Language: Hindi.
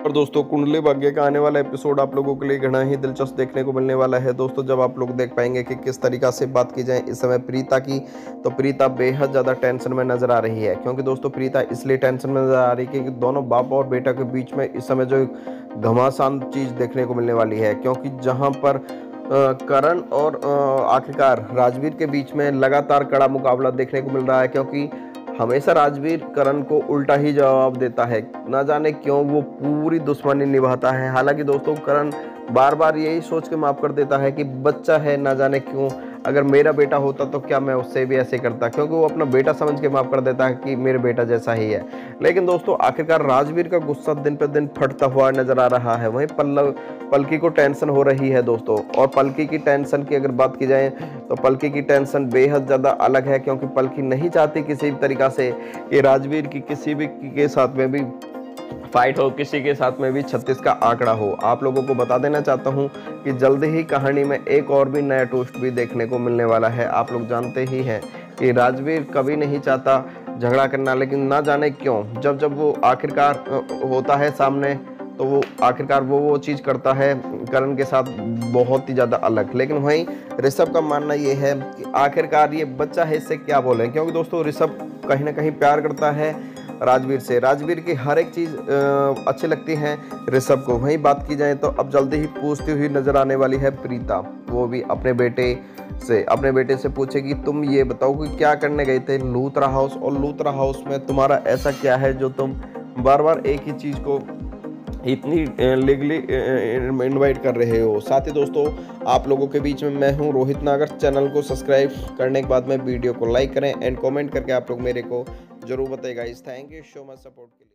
और दोस्तों, कुंडली भाग्य का आने वाला एपिसोड आप लोगों के लिए घना ही दिलचस्प देखने को मिलने वाला है। दोस्तों, जब आप लोग देख पाएँगे कि किस तरीका से बात की जाए इस समय प्रीता की तो प्रीता बेहद ज़्यादा टेंशन में नज़र आ रही है। क्योंकि दोस्तों, प्रीता इसलिए टेंशन में नज़र आ रही है कि दोनों बाप और बेटा के बीच में इस समय जो घमासान चीज़ देखने को मिलने वाली है। क्योंकि जहाँ पर करण और आखिरकार राजवीर के बीच में लगातार कड़ा मुकाबला देखने को मिल रहा है। क्योंकि हमेशा राजवीर करण को उल्टा ही जवाब देता है। ना जाने क्यों वो पूरी दुश्मनी निभाता है। हालाँकि दोस्तों, करण बार बार यही सोच के माफ़ कर देता है कि बच्चा है, ना जाने क्यों। अगर मेरा बेटा होता तो क्या मैं उससे भी ऐसे करता? क्योंकि वो अपना बेटा समझ के माफ़ कर देता है कि मेरे बेटा जैसा ही है। लेकिन दोस्तों, आखिरकार राजवीर का गुस्सा दिन पर दिन फटता हुआ नज़र आ रहा है। वहीं पल्लव पलकी को टेंशन हो रही है दोस्तों, और पलकी की टेंशन की अगर बात की जाए तो पलकी की टेंशन बेहद ज़्यादा अलग है, क्योंकि पलकी नहीं चाहती किसी भी तरीका से कि राजवीर की किसी भी के साथ में भी फाइट हो, किसी के साथ में भी छत्तीस का आंकड़ा हो। आप लोगों को बता देना चाहता हूँ कि जल्द ही कहानी में एक और भी नया टूस्ट भी देखने को मिलने वाला है। आप लोग जानते ही हैं कि राजवीर कभी नहीं चाहता झगड़ा करना, लेकिन ना जाने क्यों, जब जब वो आखिरकार होता है सामने तो वो आखिरकार वो वो चीज़ करता है, करण के साथ बहुत ही ज़्यादा अलग। लेकिन वहीं ऋषभ का मानना ये है कि आखिरकार ये बच्चा है, इससे क्या बोले? क्योंकि दोस्तों, ऋषभ कहीं ना कहीं प्यार करता है राजवीर से। राजवीर की हर एक चीज़ अच्छी लगती है ऋषभ को। वहीं बात की जाए तो अब जल्दी ही पूछती हुई नज़र आने वाली है प्रीता। वो भी अपने बेटे से, अपने बेटे से पूछेगी, तुम ये बताओ कि क्या करने गए थे लूथरा हाउस? और लूथरा हाउस में तुम्हारा ऐसा क्या है जो तुम बार बार एक ही चीज़ को इतनी लीगली इनवाइट कर रहे हो। साथ ही दोस्तों, आप लोगों के बीच में मैं हूँ रोहित नागर। चैनल को सब्सक्राइब करने के बाद में वीडियो को लाइक करें एंड कमेंट करके आप लोग मेरे को ज़रूर बताएगा इस thank you so much support के